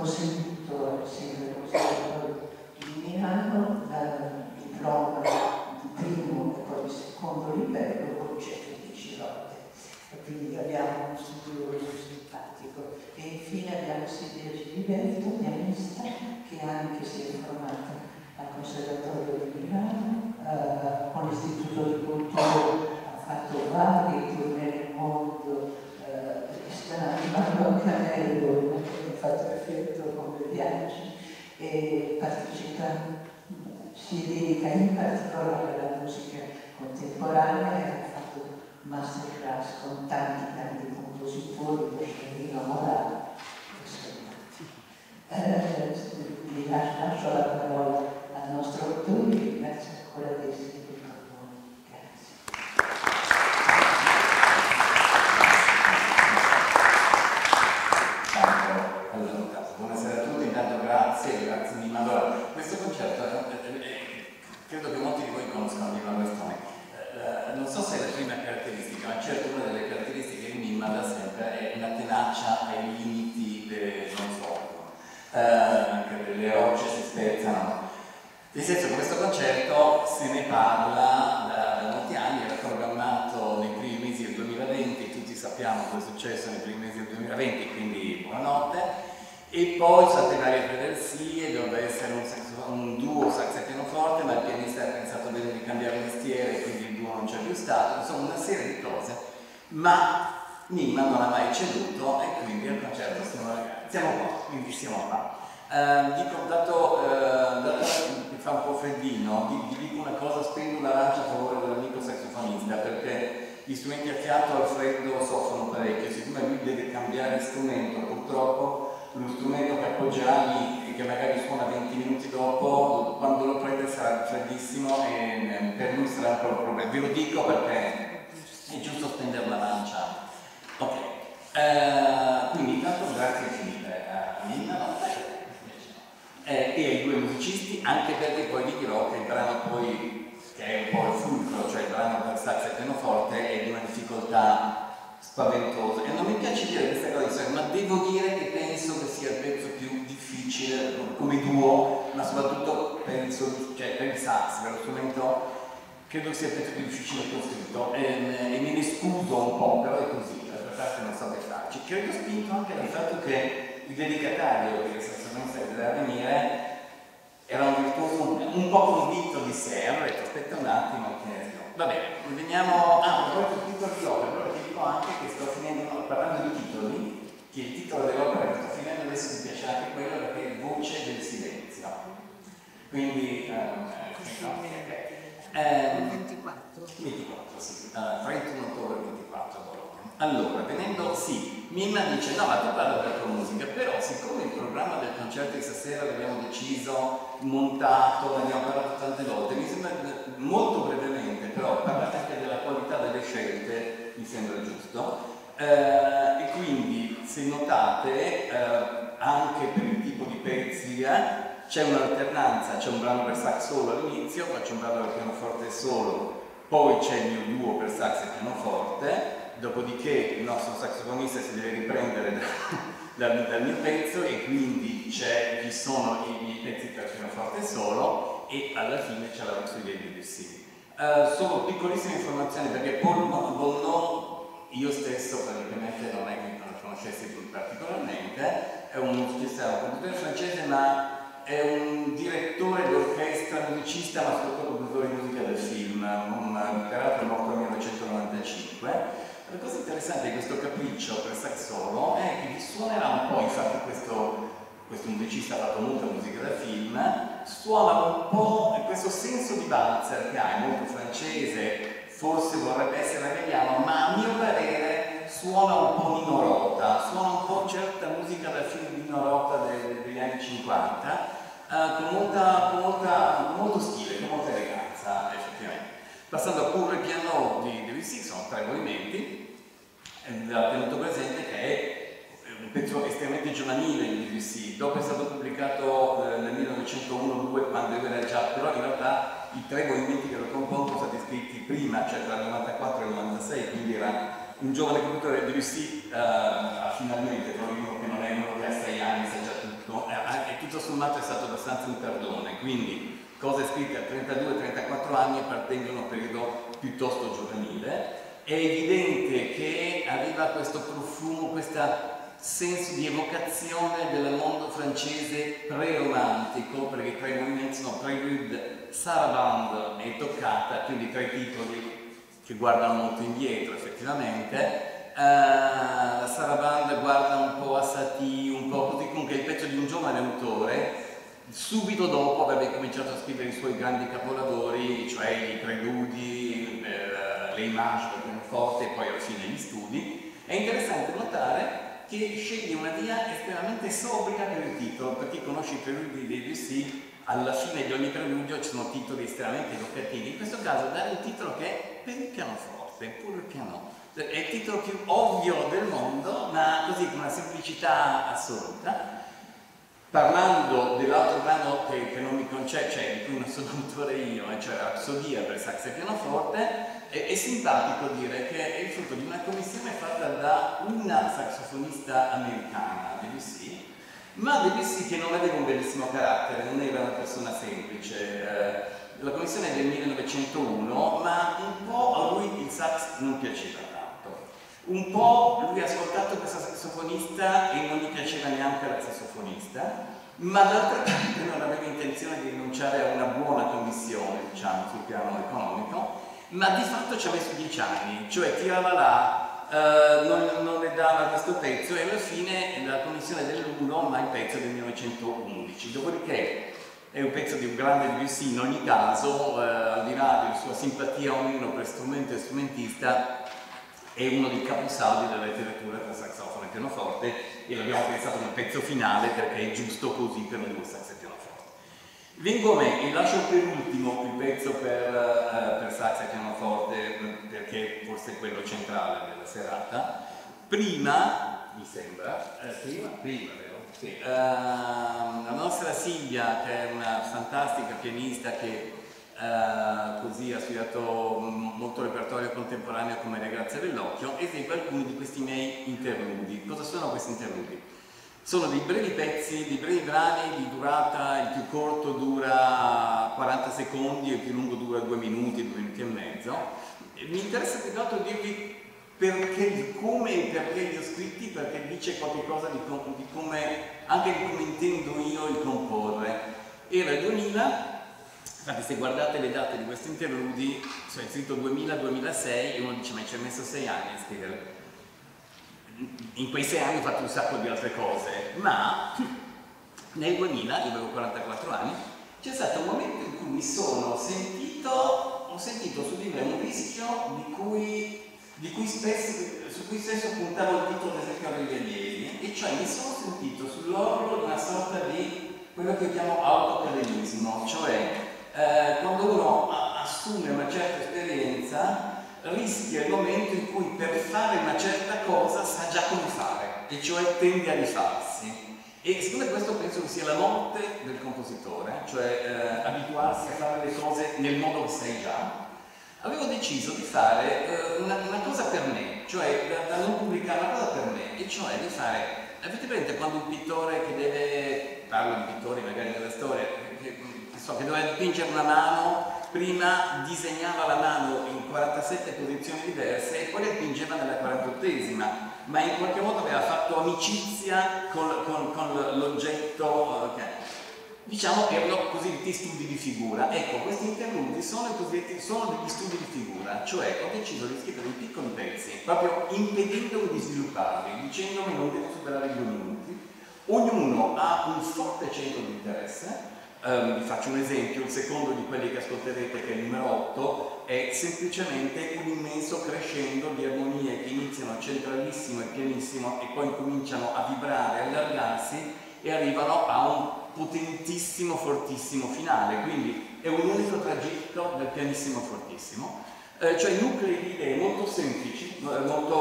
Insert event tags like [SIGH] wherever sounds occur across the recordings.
como bellissimo e ehm, per lui sarà proprio problema. Ve lo dico perché è giusto stendere la lancia. Ok, uh, quindi intanto grazie infinite a Nina eh, e ai due musicisti, anche perché poi vi dirò che il brano poi, che è un po' il fulcro, cioè il brano per sax e pianoforte, è di una difficoltà spaventoso. E non mi piace dire questa cosa, ma devo dire che penso che sia il pezzo più difficile come duo, ma soprattutto penso, cioè, per il sax, per lo strumento, credo sia il pezzo più difficile scritto e, e me ne scuso un po', però è così, la parte non so che farci. Credo spinto anche dal fatto che il dedicatario che sassonista deve venire era un virtuoso un po' convinto di sé, allora ho detto aspetta un attimo che... Va bene, veniamo... Ah, ho il di opera, però ti dico anche che sto finendo, parlando di titoli, che il titolo dell'opera che sto finendo adesso mi piace anche quello perché è Voce del Silenzio. Quindi... Um, no, okay. um, 24? 24, sì, uh, 31 ottobre 24 allora, venendo, sì, Mimma dice, no, ma tu parli della tua musica, però siccome il programma del concerto di stasera l'abbiamo deciso, montato, ne abbiamo parlato tante volte, mi sembra molto brevemente, però parlate anche della qualità delle scelte, mi sembra giusto. Eh, e quindi, se notate, eh, anche per il tipo di pezzi, eh, c'è un'alternanza, c'è un brano per sax solo all'inizio, faccio un brano per pianoforte solo, poi c'è il mio duo per sax e pianoforte, dopodiché il nostro saxofonista si deve riprendere da, [LAUGHS] da, dal mio pezzo e quindi ci sono i miei pezzi per pianoforte solo e alla fine c'è la Rhapsody di Debussy. Uh, solo piccolissime informazioni perché Paul Bonnot, io stesso praticamente non è che lo conoscessi particolarmente, è un musicista, un compositore francese ma è un direttore d'orchestra, musicista ma soprattutto compositore di musica del film, un, peraltro morto nel 1995 la cosa interessante di questo capriccio per sax solo è che vi suonerà un po', infatti questo, questo musicista ha fatto molta musica da film, suona un po' questo senso di valzer che ha, è molto francese, forse vorrebbe essere italiano, ma a mio parere suona un po' Nino Rota, suona un po' certa musica da film di Nino Rota degli anni 50, eh, con, molta, molta, molto stile, con molta eleganza effettivamente. Passando a pure piano di Debussy, sono tre movimenti, ha tenuto presente che pezzo estremamente giovanile di Debussy, dopo è stato pubblicato eh, nel 1901-2 quando era già, però in realtà i tre movimenti che lo compongono sono stati scritti prima, cioè tra il 94 e il 96, quindi era un giovane compositore Debussy uh, finalmente, però uno che non è uno che ha sei anni, sa già tutto, e tutto sommato è stato abbastanza un perdone, quindi cose scritte a 32-34 anni appartengono a un periodo piuttosto giovanile. È evidente che arriva questo profumo, questo senso di evocazione del mondo francese pre-romantico, perché i tre movimenti sono Prelude, Sarabande e Toccata, quindi tre titoli che guardano molto indietro effettivamente. Uh, la Sarabande guarda un po' a Satie, un po' così, comunque il pezzo di un giovane autore subito dopo avrebbe cominciato a scrivere i suoi grandi capolavori, cioè i preludi, eh, le immagini per pianoforte e poi alla fine gli studi. È interessante notare che sceglie una via estremamente sobria per il titolo, per chi conosce i preludi di Debussy, alla fine di ogni preludio ci sono titoli estremamente evocativi, in questo caso dare un titolo che è per il pianoforte, pure il piano. È il titolo più ovvio del mondo, ma così con una semplicità assoluta Parlando dell'altro brano che, che, non mi concede, cioè di cui non sono [LAUGHS] autore io, cioè Rapsodia per sax e pianoforte, è, è, simpatico dire che è il frutto di una commissione fatta da una saxofonista americana, Debussy, ma Debussy che non aveva un bellissimo carattere, non era una persona semplice. Eh, la commissione è del 1901, ma un po' a lui il sax non piaceva tanto. Un po' lui ha ascoltato questa sassofonista e non gli piaceva neanche la sassofonista, ma d'altra parte non aveva intenzione di rinunciare a una buona commissione, diciamo, sul piano economico, ma di fatto ci ha messo dieci anni, cioè tirava là, eh, non, non, le dava questo pezzo e alla fine la commissione dell'1 ma il pezzo del 1911. Dopodiché è un pezzo di un grande Debussy in ogni caso, eh, al di là della sua simpatia o meno per strumento e strumentista, è uno dei caposaldi della letteratura per saxofono e pianoforte e l'abbiamo pensato nel pezzo finale perché è giusto così per un duo sax e pianoforte. Vengo a me e lascio per ultimo il pezzo per, uh, per e pianoforte perché forse è quello centrale della serata. Prima, mi sembra, eh, prima, prima vero? Sì. Uh, la nostra Silvia, che è una fantastica pianista che uh, eh, così ha studiato molto repertorio contemporaneo come Le grazie dell'occhio, esegue alcuni di questi miei interludi. Cosa sono questi interludi? Sono dei brevi pezzi, dei brevi brani di durata, il più corto dura 40 secondi, il più lungo dura 2 minuti, 2 minuti e mezzo. Mi interessa più che altro dirvi perché, come e perché li ho scritti, perché dice qualcosa di, di come, anche di come intendo io il comporre. Era il 2000, infatti se guardate le date di questi interludi, cioè scritto 2000-2006 e uno dice ma ci hai messo 6 anni a scrivere in quei sei anni ho fatto un sacco di altre cose, ma [LAUGHS] nel 2000, io avevo 44 anni, c'è stato un momento in cui mi sono sentito, ho sentito su di me un rischio di cui, di cui spesso, su cui spesso puntavo il dito ad esempio agli allievi, e cioè mi sono sentito sull'orlo di una sorta di quello che chiamo autoacademismo, cioè eh, quando uno assume una certa esperienza rischia il momento in cui per fare una certa cosa sa già come fare, e cioè tende a rifarsi. E secondo questo penso che sia la morte del compositore, cioè eh, abituarsi a fare le cose nel modo che sai già. Avevo deciso di fare eh, una, una, cosa per me, cioè da, da, non pubblicare una cosa per me, e cioè di fare, avete presente quando un pittore che deve, parlo di pittori magari della storia, che, che, so, che doveva dipingere una mano prima disegnava la mano in 47 posizioni diverse e poi le pingeva nella 48esima, ma in qualche modo aveva fatto amicizia con, con, con l'oggetto. Okay. Diciamo che erano cosiddetti studi di figura. Ecco, questi interludi sono, sono degli studi di figura, cioè ho deciso di scrivere in piccoli pezzi, proprio impedendoli di svilupparli, dicendomi non devo superare i due minuti. Ognuno ha un forte centro di interesse, Um, vi faccio un esempio, il secondo di quelli che ascolterete, che è il numero 8, è semplicemente un immenso crescendo di armonie che iniziano centralissimo e pianissimo e poi cominciano a vibrare, a allargarsi e arrivano a un potentissimo, fortissimo finale. Quindi è un unico tragitto del pianissimo fortissimo, eh, cioè nuclei di idee molto semplici, molto,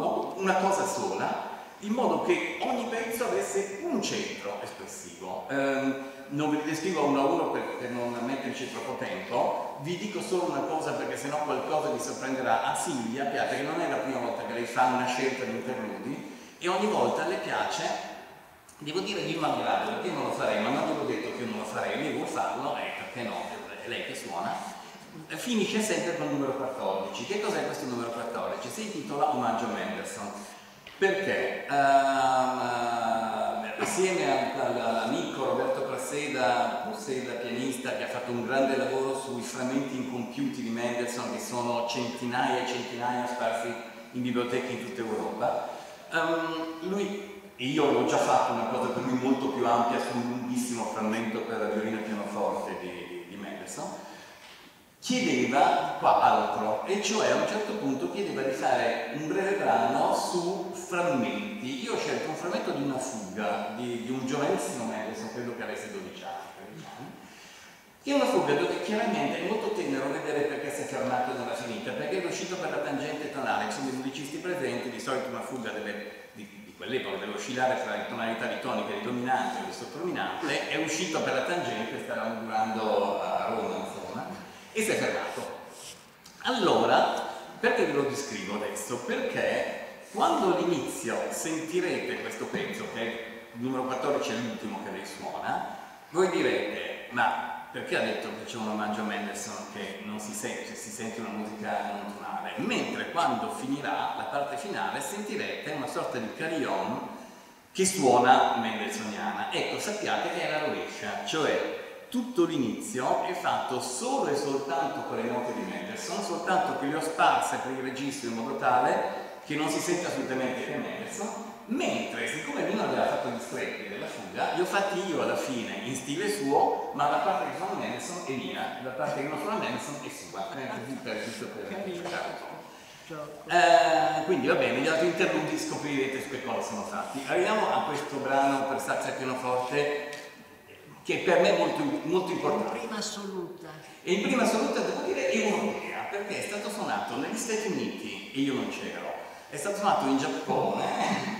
no, una cosa sola, in modo che ogni pezzo avesse un centro espressivo. Um, non ve li descrivo uno a uno per, per, non metterci troppo tempo, vi dico solo una cosa perché sennò qualcosa vi sorprenderà. A Silvia piace che non è la prima volta che lei fa una scelta di interludi e ogni volta le piace, devo dire di malgrado, perché non lo farei, ma non avevo detto che io non lo farei, io devo farlo, eh, perché no, è lei che suona, finisce sempre con il numero 14. Che cos'è questo numero 14? Si intitola Omaggio Mendelssohn. Perché? Uh, assieme all'amico Roberto Prasseda, Prasseda, pianista, che ha fatto un grande lavoro sui frammenti incompiuti di Mendelssohn, che sono centinaia e centinaia sparsi in biblioteche in tutta Europa, um, lui io ho già fatto una cosa per lui molto più ampia su un lunghissimo frammento per violino e pianoforte di, di Mendelssohn, chiedeva qua altro, e cioè a un certo punto chiedeva di fare un breve brano su frammenti. Io ho scelto un frammento di una fuga di, di un giovanissimo Mendelssohn, credo che avesse 12 anni, 13 anni, che è una fuga dove chiaramente è molto tenero vedere perché si è fermato e non l'ha finita, perché è uscito per la tangente tonale, ci sono dei musicisti presenti, di solito una fuga delle, di, di quell'epoca dell'oscillare tra le tonalità di tonica di dominante e di sottodominante, è uscito per la tangente, stavamo durando a Roma, insomma e si è fermato. Allora, perché ve lo descrivo adesso? Perché quando all'inizio sentirete questo pezzo, che è il numero 14 è l'ultimo che lei suona, voi direte, ma perché ha detto che c'è un omaggio a Mendelssohn che non si sente, si sente una musica non tonale? Mentre quando finirà la parte finale sentirete una sorta di carillon che suona mendelssohniana. Ecco, sappiate che è la rovescia, cioè tutto l'inizio è fatto solo e soltanto con le note di Mendelssohn, soltanto che le ho sparse per il registro in modo tale che non si sente assolutamente che è Mendelssohn, mentre siccome lui non aveva fatto gli stretti della fuga, li ho fatti io alla fine in stile suo, ma la parte che suona Mendelssohn è mia, la parte che non suona Mendelssohn è sua, eh, così per giusto per eh, quindi va bene, gli altri interludi scoprirete su che cosa sono fatti. Arriviamo a questo brano per sax e pianoforte che per me è molto, molto importante. In prima assoluta. E in prima assoluta devo dire europea, perché è stato suonato negli Stati Uniti e io non c'ero, è stato suonato in Giappone,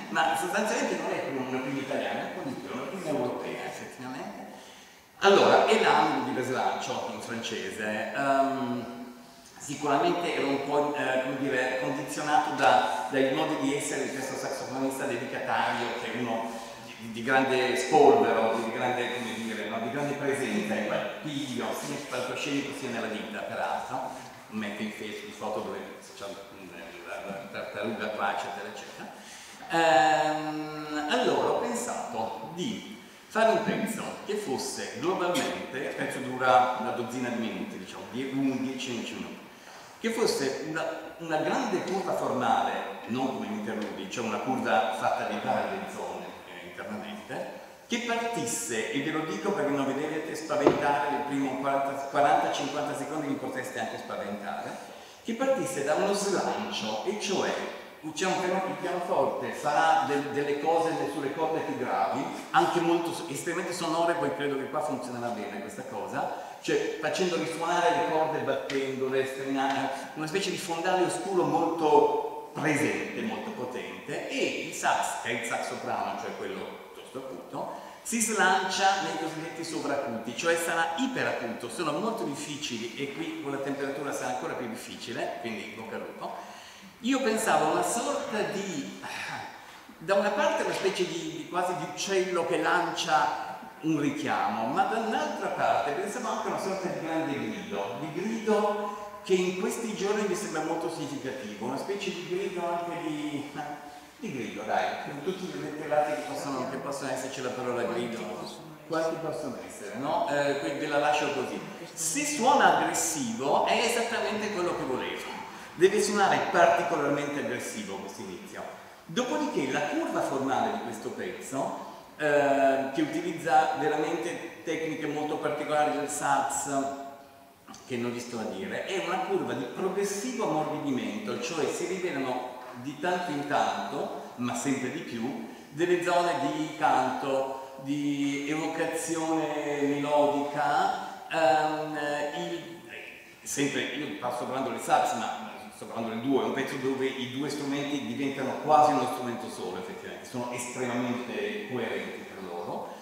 [LAUGHS] ma sostanzialmente non è come una prima italiana, è una prima europea effettivamente. Allora, Elan di slancio in francese. Um, sicuramente ero un po' eh, come dire, condizionato da, dai modi di essere di questo saxofonista dedicatario che uno di, grande spolvero, di grande, dire, no? di grande presenza, qui ho sia nel palcoscenico sia nella vita peraltro, metto in Facebook foto dove c'è la tartaruga qua eccetera eccetera. Ehm, allora ho pensato di fare un pezzo che fosse globalmente, il pezzo dura una dozzina di minuti, diciamo, 10-15 minuti, che fosse una, una grande curva formale, non come interludi, cioè una curva fatta di varie zone internamente, che partisse, e ve lo dico perché non vi dovete spaventare nel primo 40-50 secondi, vi potreste anche spaventare, che partisse da uno slancio, e cioè un piano, il pianoforte farà del, delle cose sulle corde più gravi, anche molto estremamente sonore, poi credo che qua funzionerà bene questa cosa, cioè facendo risuonare le corde, battendole, una specie di fondale oscuro molto presente, molto potente, e il sax, che è il sax soprano, cioè quello acuto, si slancia nei cosiddetti sovracuti, cioè sarà iperacuto, sono molto difficili e qui con la temperatura sarà ancora più difficile, quindi bocca al lupo, io pensavo a una sorta di, da una parte una specie di quasi di uccello che lancia un richiamo, ma dall'altra parte pensavo anche a una sorta di grande grido, di grido che in questi giorni mi sembra molto significativo, una specie di grido anche di, di grido, dai, tutti i letterati che possono, che possono esserci la parola grido, quanti possono essere, no? Eh, ve la lascio così. Se suona aggressivo è esattamente quello che volevo deve suonare particolarmente aggressivo questo inizio. Dopodiché la curva formale di questo pezzo, eh, che utilizza veramente tecniche molto particolari del sax, che non vi sto a dire, è una curva di progressivo ammorbidimento, cioè si rivelano di tanto in tanto, ma sempre di più, delle zone di canto, di evocazione melodica, ehm, il, sempre, io passo parlando del sax, ma sto parlando del duo, è un pezzo dove i due strumenti diventano quasi uno strumento solo effettivamente, sono estremamente coerenti per loro,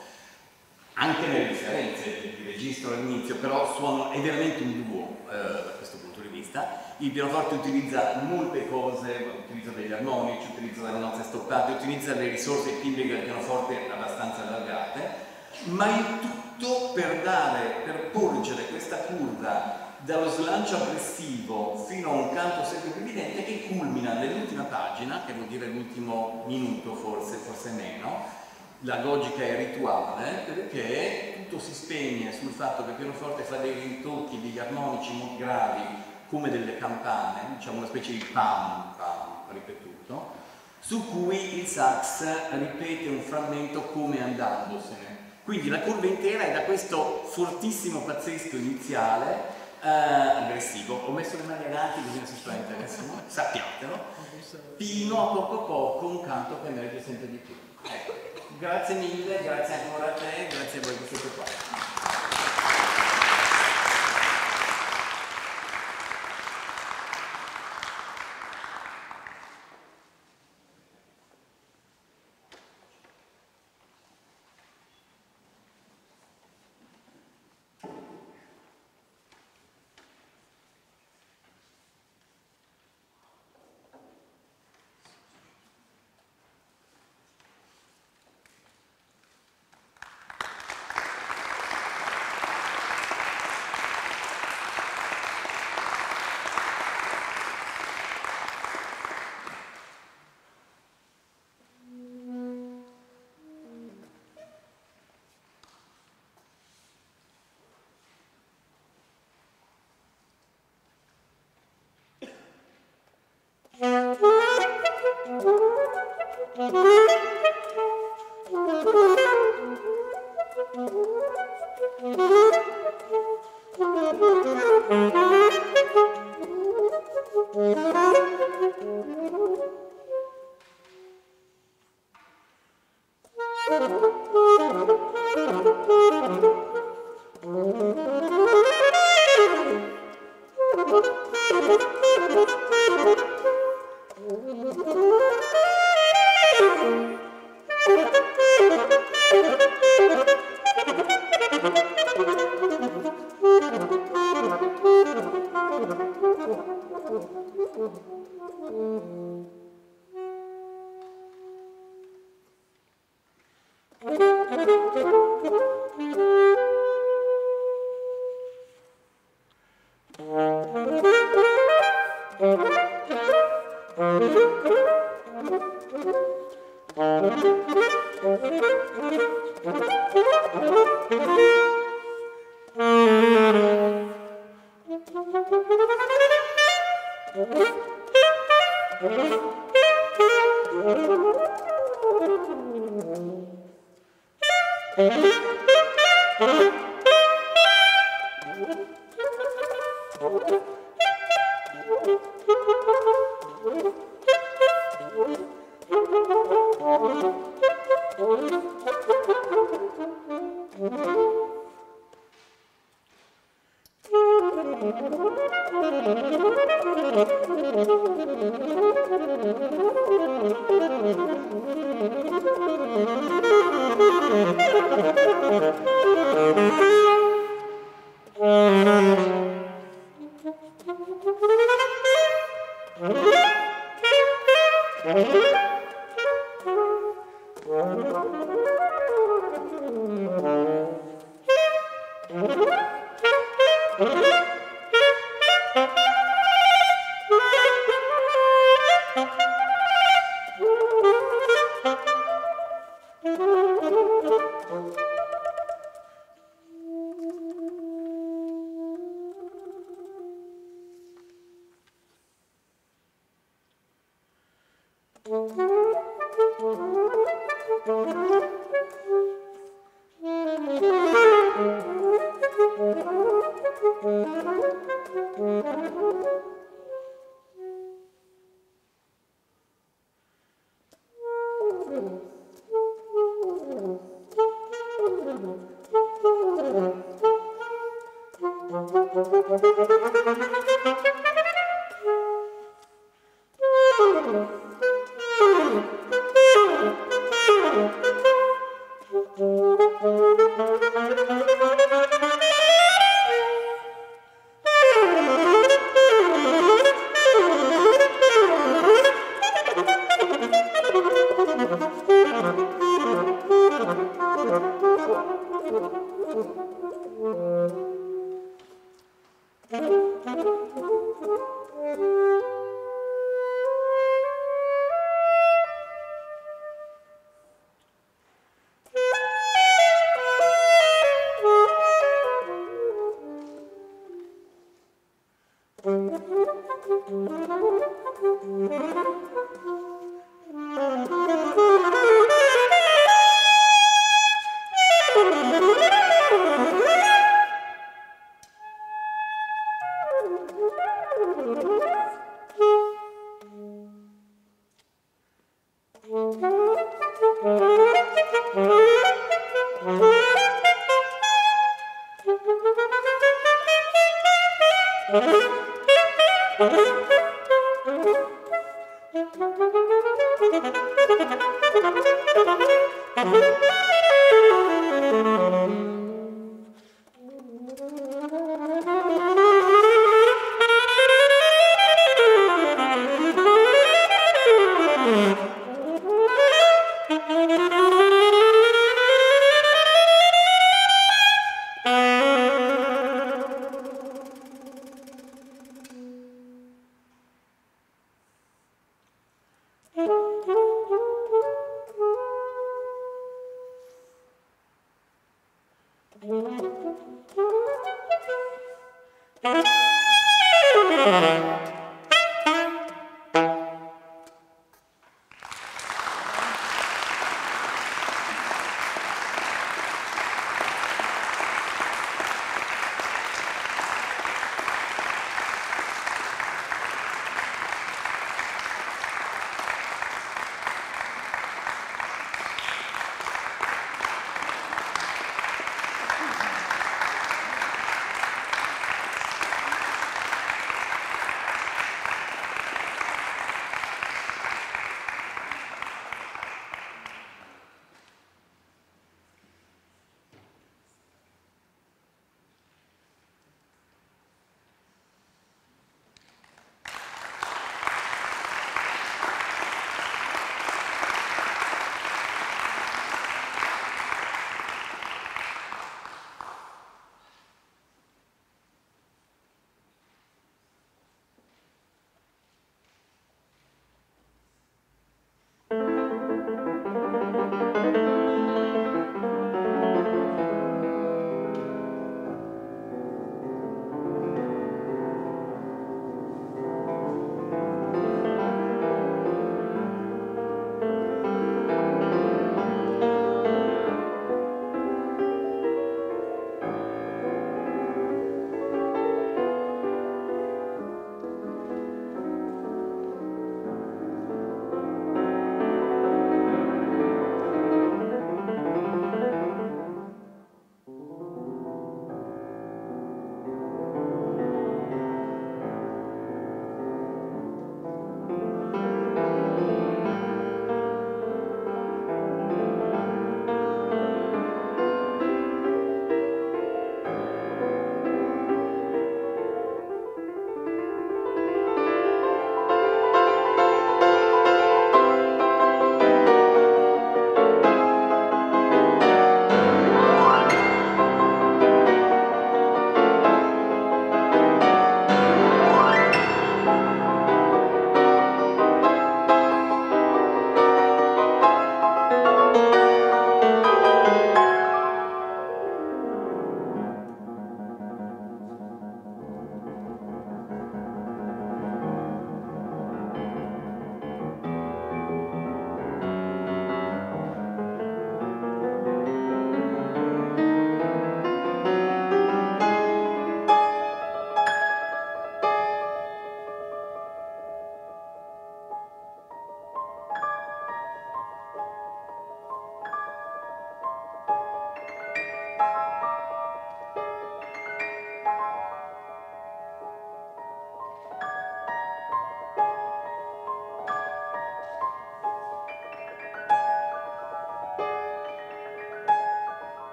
anche nelle differenze di registro all'inizio, però suono, è veramente un duo eh, da questo punto di vista. Il pianoforte utilizza molte cose, utilizza degli armonici, utilizza delle nozze stoppate, utilizza le risorse timbriche del pianoforte abbastanza allargate, ma il tutto per dare, per porgere questa curva dallo slancio aggressivo fino a un canto sempre più evidente che culmina nell'ultima pagina, che vuol dire l'ultimo minuto forse, forse meno, la logica è rituale perché tutto si spegne sul fatto che il pianoforte fa dei rintocchi, degli armonici molto gravi come delle campane, diciamo una specie di pam, pam ripetuto, su cui il sax ripete un frammento come andandosene. Quindi la curva intera è da questo fortissimo pazzesco iniziale eh, aggressivo. Ho messo le mani avanti così non si spaventa nessuno, [LAUGHS] sappiatelo, fino a poco a poco un canto che emerge sempre di più. Ecco. Grazie mille, grazie ancora a te, grazie a voi che siete qua.